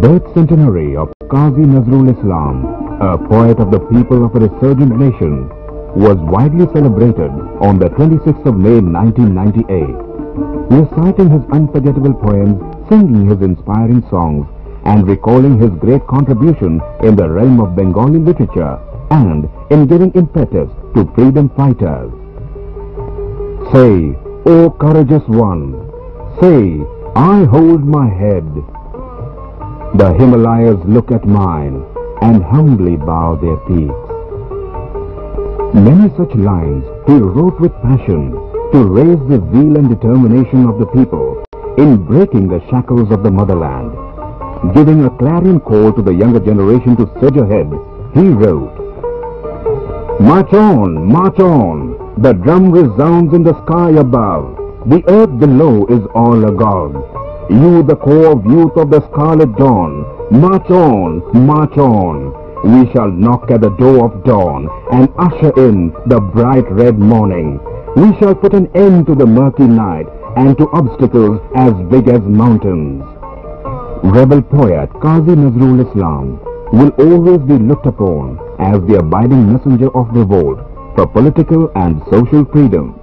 Birth centenary of Kazi Nazrul Islam, a poet of the people of a resurgent nation, was widely celebrated on the 26th of May 1998, reciting his unforgettable poems, singing his inspiring songs, and recalling his great contribution in the realm of Bengali literature and in giving impetus to freedom fighters. Say, O courageous one, say, I hold my head. The Himalayas look at mine and humbly bow their peaks. Many such lines he wrote with passion to raise the zeal and determination of the people in breaking the shackles of the motherland. Giving a clarion call to the younger generation to surge ahead, he wrote, March on, march on, the drum resounds in the sky above, the earth below is all agog. You, the core of youth of the scarlet dawn, march on, march on. We shall knock at the door of dawn and usher in the bright red morning. We shall put an end to the murky night and to obstacles as big as mountains. Rebel poet Kazi Nazrul Islam will always be looked upon as the abiding messenger of revolt for political and social freedom.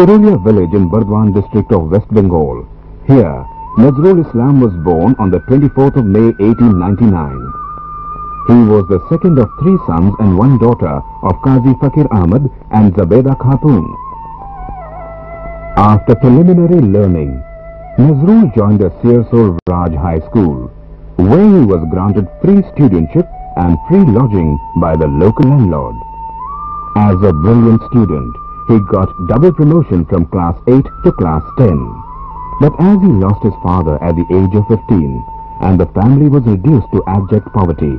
Churulia village in Burdwan district of West Bengal. Here, Nazrul Islam was born on the 24th of May 1899. He was the second of three sons and one daughter of Qazi Fakir Ahmad and Zabeda Khatun. After preliminary learning, Nazrul joined the Searsole Raj High School, where he was granted free studentship and free lodging by the local landlord. As a brilliant student, he got double promotion from class 8 to class 10. But as he lost his father at the age of 15 and the family was reduced to abject poverty,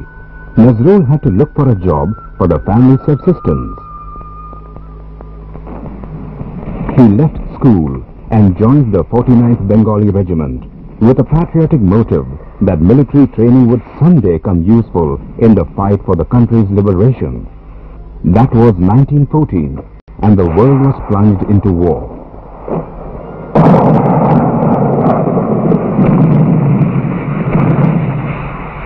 Nazrul had to look for a job for the family subsistence. He left school and joined the 49th Bengali Regiment with a patriotic motive that military training would someday come useful in the fight for the country's liberation. That was 1914 and the world was plunged into war.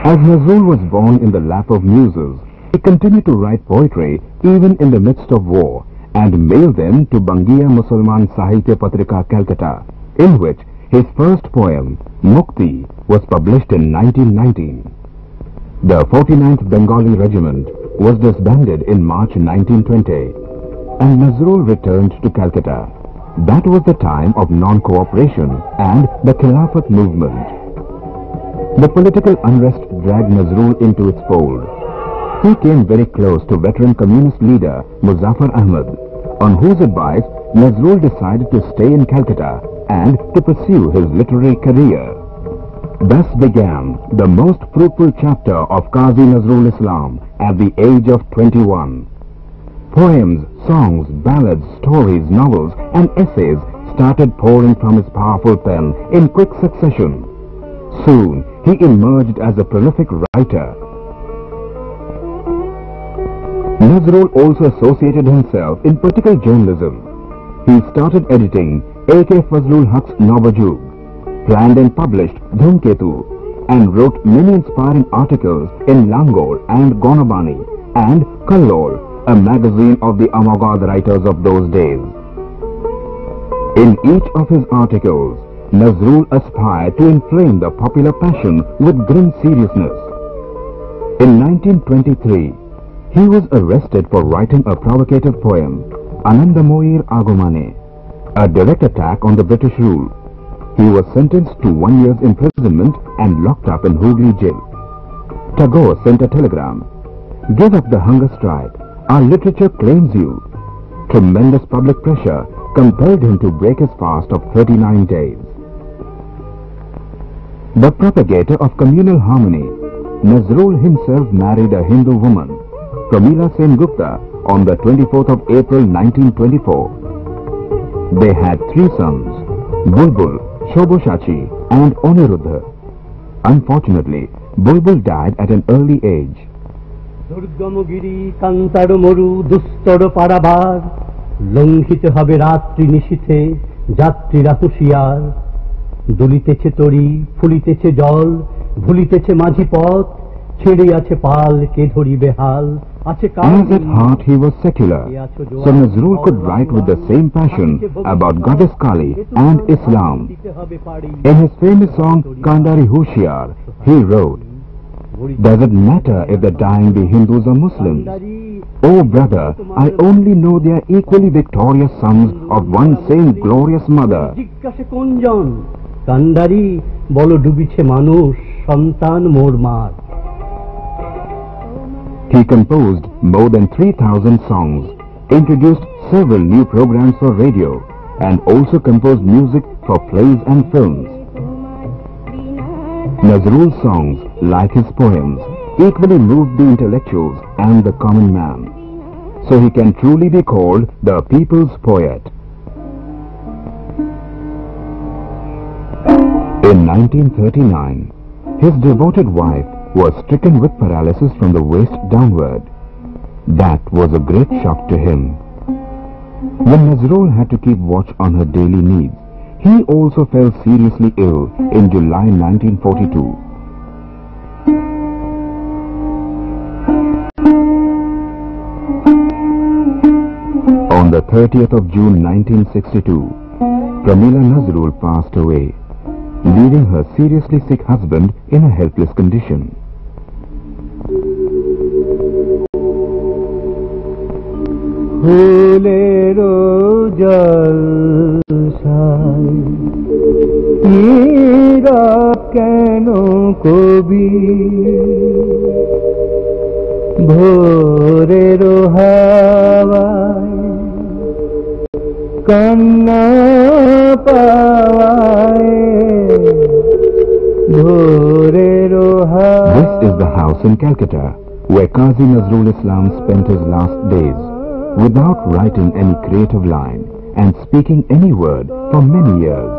As Nazrul was born in the lap of muses, he continued to write poetry even in the midst of war and mailed them to Bangiya Musalman Sahitya Patrika Calcutta, in which his first poem, Mukti, was published in 1919. The 49th Bengali Regiment was disbanded in March 1920 and Nazrul returned to Calcutta. That was the time of non-cooperation and the Khilafat movement. The political unrest dragged Nazrul into its fold. He came very close to veteran communist leader Muzaffar Ahmad, on whose advice Nazrul decided to stay in Calcutta and to pursue his literary career. Thus began the most fruitful chapter of Kazi Nazrul Islam at the age of 21. Poems, songs, ballads, stories, novels and essays started pouring from his powerful pen in quick succession. Soon he emerged as a prolific writer. Nazrul also associated himself in political journalism. He started editing A.K. Fazlul Haq's Novajug, planned and published Dhumketu, and wrote many inspiring articles in Langor and Gonabani and Kallol, a magazine of the avant-garde writers of those days. In each of his articles, Nazrul aspired to inflame the popular passion with grim seriousness. In 1923, he was arrested for writing a provocative poem, Anandamoyir Agumane, a direct attack on the British rule. He was sentenced to one year's imprisonment and locked up in Hooghly jail. Tagore sent a telegram, Give up the hunger strike. Our literature claims you. Tremendous public pressure compelled him to break his fast of 39 days. The propagator of communal harmony, Nazrul himself married a Hindu woman, Pramila Sen Gupta, on the 24th of April 1924. They had three sons, Bulbul, Shoboshachi and Aniruddha. Unfortunately, Bulbul died at an early age. Durgamgiri কান্তার মরু দুস্তর পারাবার লঙ্ঘিতে হবে রাত্রি নিশীথে যাত্রীরা হুঁশিয়ার দুলিতেছে তরি ফুলিতেছে জল ভুলিতেছে মাঝি পথ ছেড়ে আছে পাল কে ধরিবে হাল আছে As at heart he was secular, so Nazrul could write with the same passion about Goddess Kali and Islam. In his famous song Kandari Hushiar, he wrote, Does it matter if the dying be Hindus or Muslims? Oh brother, I only know they are equally victorious sons of one same glorious mother. জিজ্ঞাসে কোনজন কান্ডারি বল ডুবিছে মানুষ সন্তান মোর মার He composed more than 3,000 songs, introduced several new programs for radio, and also composed music for plays and films. Nazrul's songs, like his poems, equally moved the intellectuals and the common man. So he can truly be called the people's poet. In 1939, his devoted wife was stricken with paralysis from the waist downward. That was a great shock to him. When Nazrul had to keep watch on her daily needs, he also fell seriously ill in July 1942. 30th of June 1962, Pramila Nazrul passed away, leaving her seriously sick husband in a helpless condition. ফুলের জল নীরব কেন কবি ভোরের হাওয়ায় Calcutta, where Kazi Nazrul Islam spent his last days, without writing any creative line and speaking any word for many years.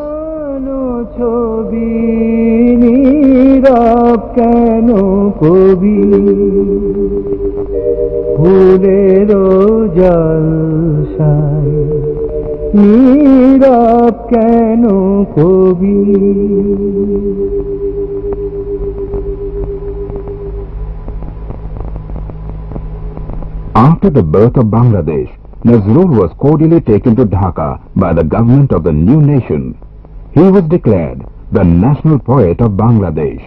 নীরব কেন কবি After the birth of Bangladesh, Nazrul was cordially taken to Dhaka by the government of the new nation. He was declared the national poet of Bangladesh.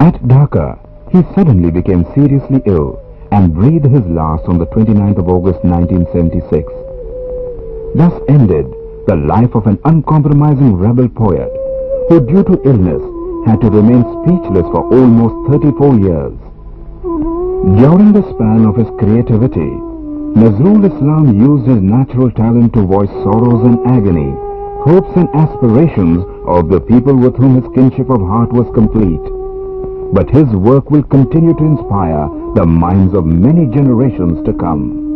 At Dhaka, he suddenly became seriously ill and breathed his last on the 29th of August 1976. Thus ended the life of an uncompromising rebel poet who due to illness had to remain speechless for almost 34 years. During the span of his creativity, Nazrul Islam used his natural talent to voice sorrows and agony, hopes and aspirations of the people with whom his kinship of heart was complete. But his work will continue to inspire the minds of many generations to come.